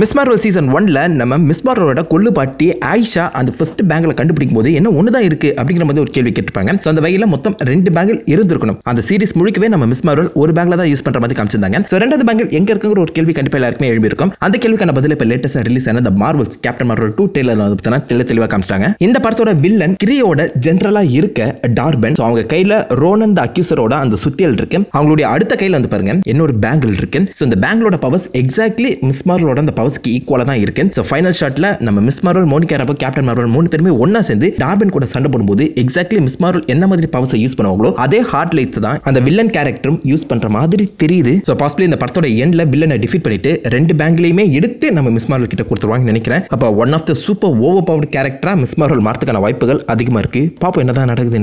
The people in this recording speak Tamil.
மிஸ் மார்வல் சீசன் ஒன்ல நம்ம மிஸ் மார்வலோட கொள்ளு பாட்டி ஆயிஷா அந்த ஃபர்ஸ்ட் பேங்கில் கண்டுபிடிக்கும் போது என்ன ஒன்று தான் இருக்குது அப்படிங்கிற மாதிரி ஒரு கேள்வி கேட்டிருப்பாங்க. ஸோ அந்த வகையில் மொத்தம் ரெண்டு பேங்கில் இருந்திருக்கணும். அந்த சீரிஸ் முழுக்கவே நம்ம மிஸ் மார்வல் ஒரு பேங்கில் தான் யூஸ் பண்ணுற மாதிரி காமிச்சிருந்தாங்க. ஸோ ரெண்டாவது பேங்கில் எங்கே இருக்குங்கிற ஒரு கேள்வி கண்டிப்பாக எல்லாருக்குமே எழுப்பியிருக்கும் அந்த கேள்விக்கான பதில் இப்போ லேட்டஸ்ட்டாக ரிலீஸ் ஆன அந்த Marvels captain Marvel two trailer வந்து பார்த்தீங்கன்னா தெளி தெளிவாக காமிச்சிட்டாங்க. இந்த படத்தோட வில்லன் கிரியோட ஜென்ரலாக இருக்க டார்பன் ஸோ அவங்க கையில் ரோனன் த அக்யூசரோட அந்த சுத்தியல் இருக்கு. அவங்களுடைய அடுத்த கையில் வந்து பாருங்க இன்னொரு பேங்கில் இருக்கு. ஸோ இந்த பேங்கிலோட பவர்ஸ் எக்ஸாக்ட்லி மிஸ் மார்வலோட அந்த பவர்ஸ்க்கு ஈக்குவலாக தான் இருக்கு ஸோ ஃபைனல் ஷாட்டில் நம்ம Miss Marvel Monica Rambeau captain Marvel மூணு பேருமே ஒன்றா சேர்ந்து டார்பின் கூட சண்டை போடும்போது எக்ஸாக்ட்லி மிஸ் மார்வல் என்ன மாதிரி பவர்ஸை யூஸ் பண்ணுவாங்களோ அதே ஹார்ட் லைட்ஸ் தான் அந்த வில்லன் கேரக்டரும் யூஸ் பண்ணுற மாதிரி தெரியுது. ஸோ பாசிபிளி இந்த படத்தோட எண்டில் வில்லனை டிஃபீட் பண்ணிட்டு ரெண்டு பேங்க்லையுமே எடுத்து நம்ம மிஸ் மார்வல் கிட்ட கொடுத்துருவாங்கன்னு நினைக்கிறேன். அப்போ one of the super overpowered கேரக்டராக மிஸ் மார்வல் மாறத்துக்கான வாய்ப்புகள் அதிகமாக இருக்குது பாப்போம் என்னதான் நடக்குதுன்னு.